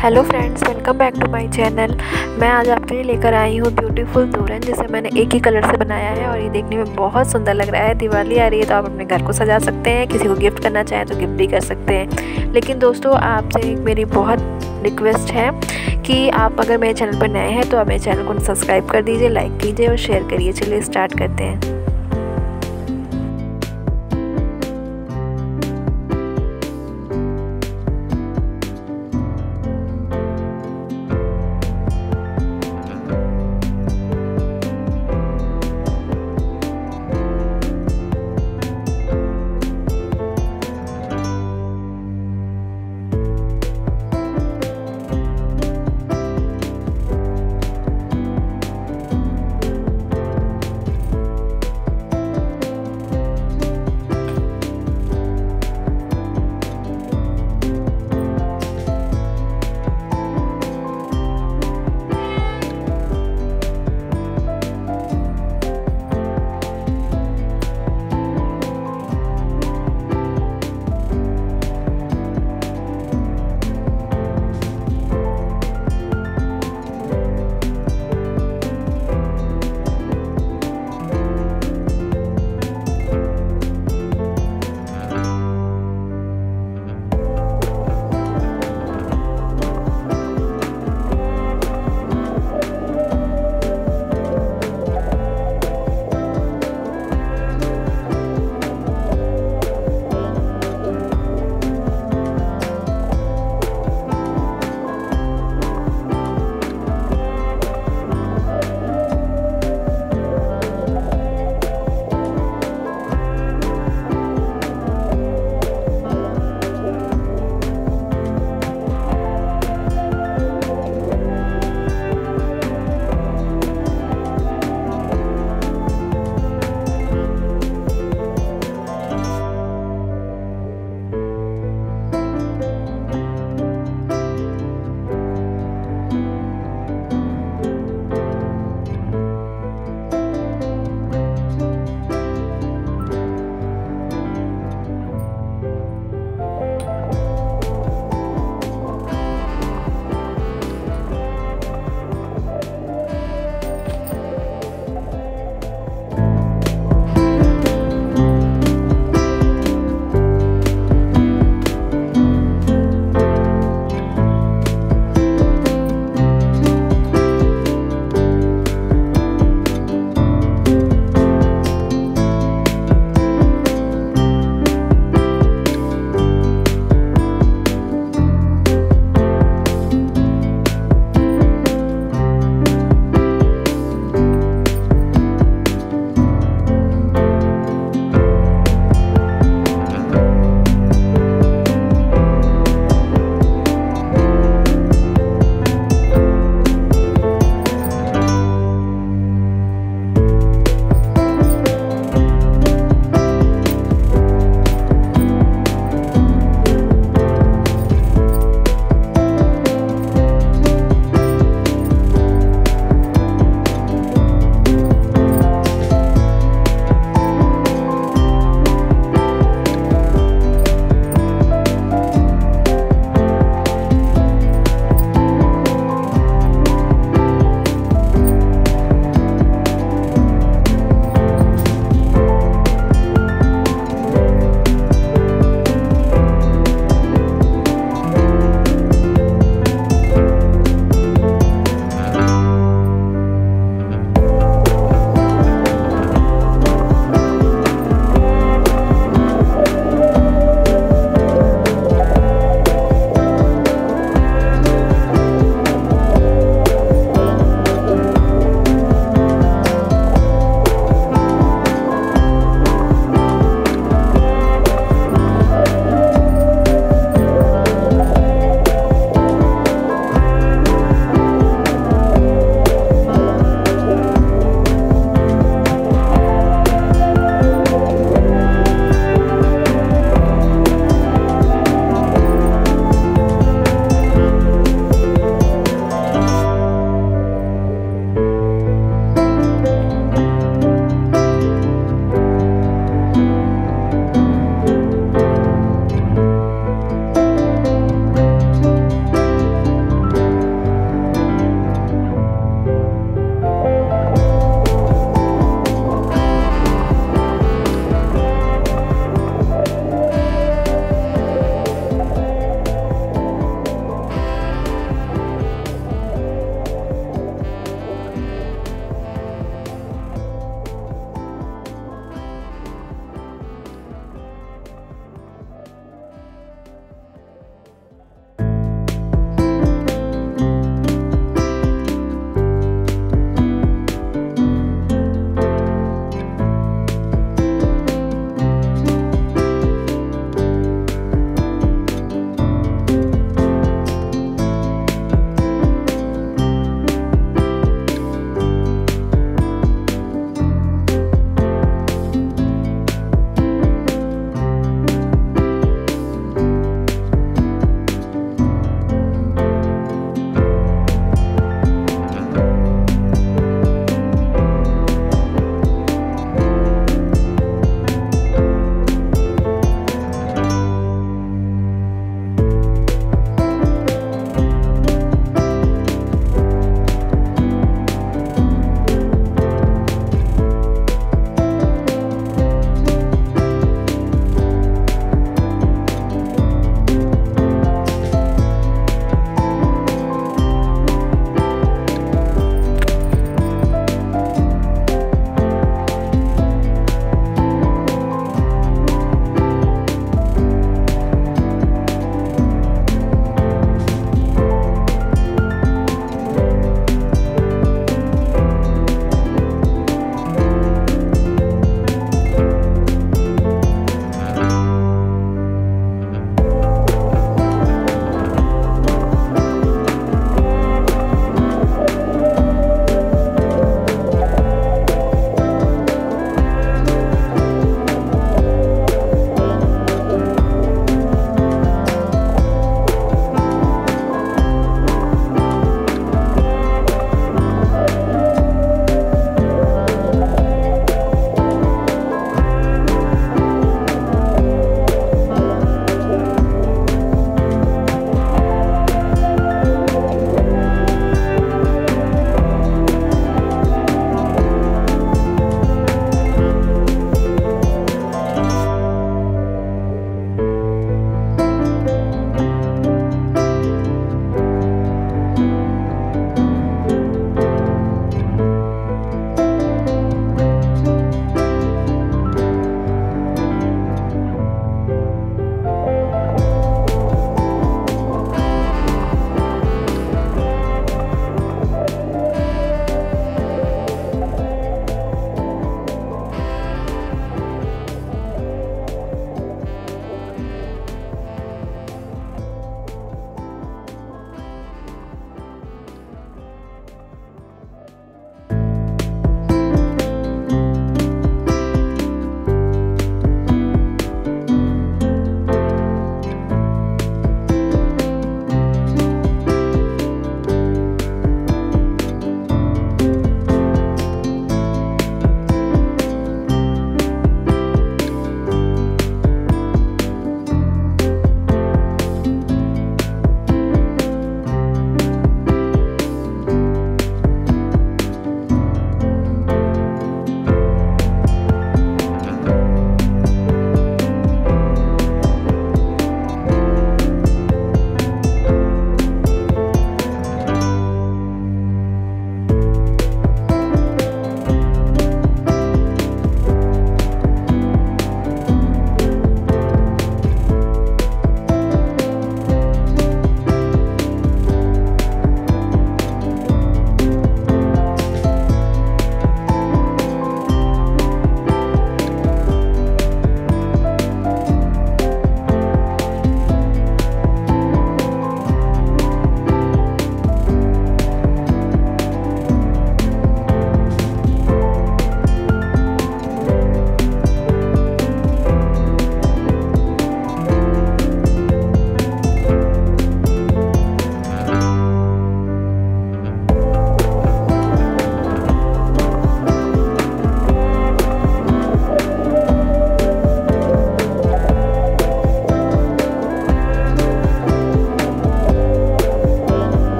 Hello friends welcome back to my channel मैं आज आपके लिए लेकर आई हूँ ब्यूटीफुल तोरण, जिसे मैंने एक ही कलर से बनाया है और ये देखने में बहुत सुंदर लग रहा है। दिवाली आ रही है तो आप अपने घर को सजा सकते हैं, किसी को गिफ्ट करना चाहें तो गिफ्ट भी कर सकते हैं। लेकिन दोस्तों, आपसे एक मेरी बहुत रिक्वेस्ट है कि आप अगर मेरे चैनल पर नए हैं तो आप मेरे चैनल को सब्सक्राइब कर दीजिए लाइक कीजिए और शेयर करिए। चलिए स्टार्ट करते हैं।